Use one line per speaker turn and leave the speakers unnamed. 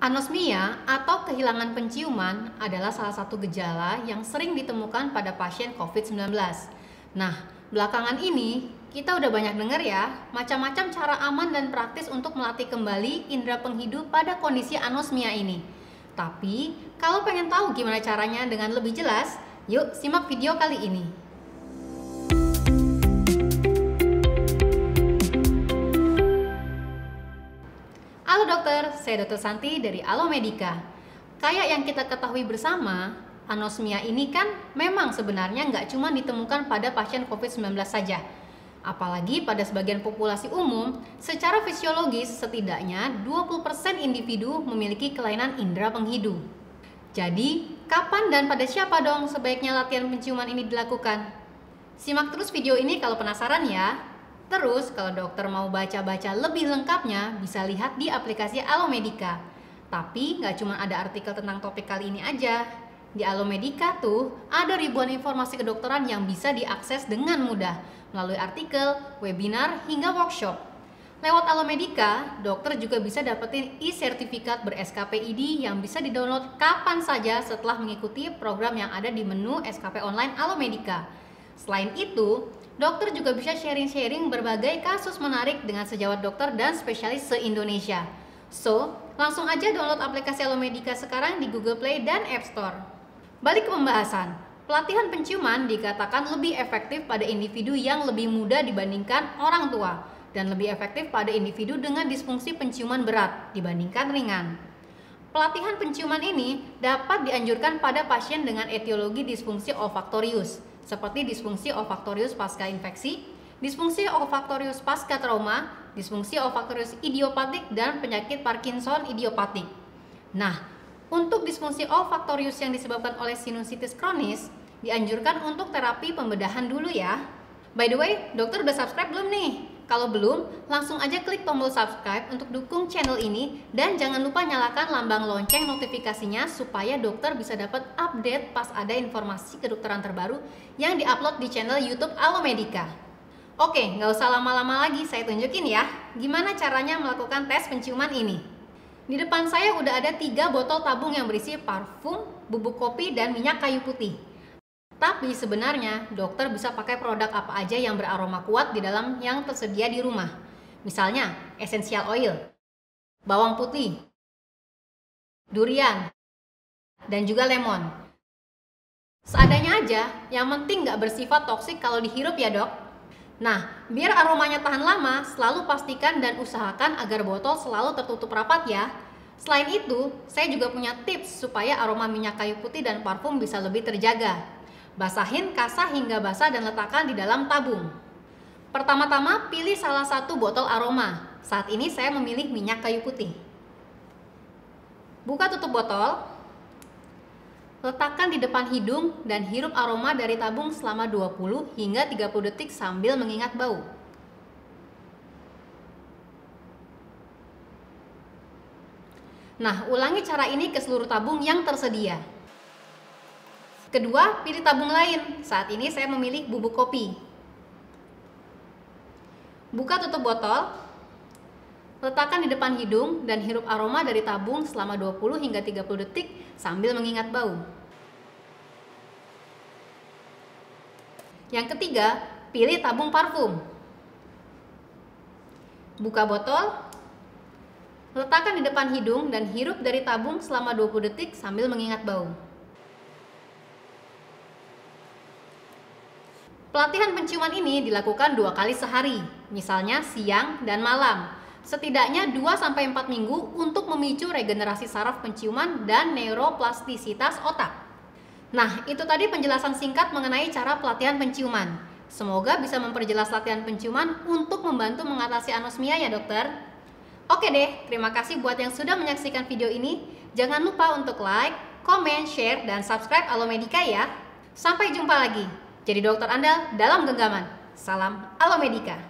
Anosmia atau kehilangan penciuman adalah salah satu gejala yang sering ditemukan pada pasien COVID-19. Nah, belakangan ini kita udah banyak dengar ya, macam-macam cara aman dan praktis untuk melatih kembali indera penghidup pada kondisi anosmia ini. Tapi, kalau pengen tahu gimana caranya dengan lebih jelas, yuk simak video kali ini. Halo dokter, saya Dr. Santi dari Alo Medika. Kayak yang kita ketahui bersama, anosmia ini kan memang sebenarnya nggak cuma ditemukan pada pasien COVID-19 saja. Apalagi pada sebagian populasi umum, secara fisiologis setidaknya 20% individu memiliki kelainan indera penghidu. Jadi, kapan dan pada siapa dong sebaiknya latihan penciuman ini dilakukan? Simak terus video ini kalau penasaran ya. Terus, kalau dokter mau baca-baca lebih lengkapnya, bisa lihat di aplikasi Alomedica. Tapi, nggak cuma ada artikel tentang topik kali ini aja. Di Alomedica tuh, ada ribuan informasi kedokteran yang bisa diakses dengan mudah melalui artikel, webinar, hingga workshop. Lewat Alomedica, dokter juga bisa dapetin e-sertifikat ber-SKPID yang bisa didownload kapan saja setelah mengikuti program yang ada di menu SKP online Alomedica. Selain itu, Dokter juga bisa sharing-sharing berbagai kasus menarik dengan sejawat dokter dan spesialis se-Indonesia. So, langsung aja download aplikasi Alomedica sekarang di Google Play dan App Store. Balik ke pembahasan, pelatihan penciuman dikatakan lebih efektif pada individu yang lebih muda dibandingkan orang tua dan lebih efektif pada individu dengan disfungsi penciuman berat dibandingkan ringan. Pelatihan penciuman ini dapat dianjurkan pada pasien dengan etiologi disfungsi olfaktorius, seperti disfungsi olfaktorius pasca infeksi, disfungsi olfaktorius pasca trauma, disfungsi olfaktorius idiopatik, dan penyakit Parkinson idiopatik. Nah, untuk disfungsi olfaktorius yang disebabkan oleh sinusitis kronis, dianjurkan untuk terapi pembedahan dulu ya. By the way, dokter udah subscribe belum nih? Kalau belum, langsung aja klik tombol subscribe untuk dukung channel ini dan jangan lupa nyalakan lambang lonceng notifikasinya supaya dokter bisa dapat update pas ada informasi kedokteran terbaru yang diupload di channel YouTube Alomedica. Oke, nggak usah lama-lama lagi, saya tunjukin ya gimana caranya melakukan tes penciuman ini. Di depan saya udah ada tiga botol tabung yang berisi parfum, bubuk kopi, dan minyak kayu putih. Tapi sebenarnya dokter bisa pakai produk apa aja yang beraroma kuat di dalam yang tersedia di rumah. Misalnya essential oil, bawang putih, durian, dan juga lemon. Seadanya aja, yang penting nggak bersifat toksik kalau dihirup ya dok. Nah, biar aromanya tahan lama, selalu pastikan dan usahakan agar botol selalu tertutup rapat ya. Selain itu, saya juga punya tips supaya aroma minyak kayu putih dan parfum bisa lebih terjaga. Basahin kasa hingga basah dan letakkan di dalam tabung. Pertama-tama pilih salah satu botol aroma. Saat ini saya memilih minyak kayu putih. Buka tutup botol. Letakkan di depan hidung dan hirup aroma dari tabung selama 20 hingga 30 detik sambil mengingat bau. Nah, ulangi cara ini ke seluruh tabung yang tersedia. Kedua, pilih tabung lain. Saat ini saya memilih bubuk kopi. Buka tutup botol. Letakkan di depan hidung dan hirup aroma dari tabung selama 20 hingga 30 detik sambil mengingat bau. Yang ketiga, pilih tabung parfum. Buka botol, letakkan di depan hidung dan hirup dari tabung selama 20 detik sambil mengingat bau. Pelatihan penciuman ini dilakukan dua kali sehari, misalnya siang dan malam. Setidaknya 2-4 minggu untuk memicu regenerasi saraf penciuman dan neuroplastisitas otak. Nah, itu tadi penjelasan singkat mengenai cara pelatihan penciuman. Semoga bisa memperjelas latihan penciuman untuk membantu mengatasi anosmia ya dokter. Oke deh, terima kasih buat yang sudah menyaksikan video ini. Jangan lupa untuk like, comment, share, dan subscribe Alomedica ya. Sampai jumpa lagi. Jadi dokter Anda dalam genggaman. Salam Alomedica.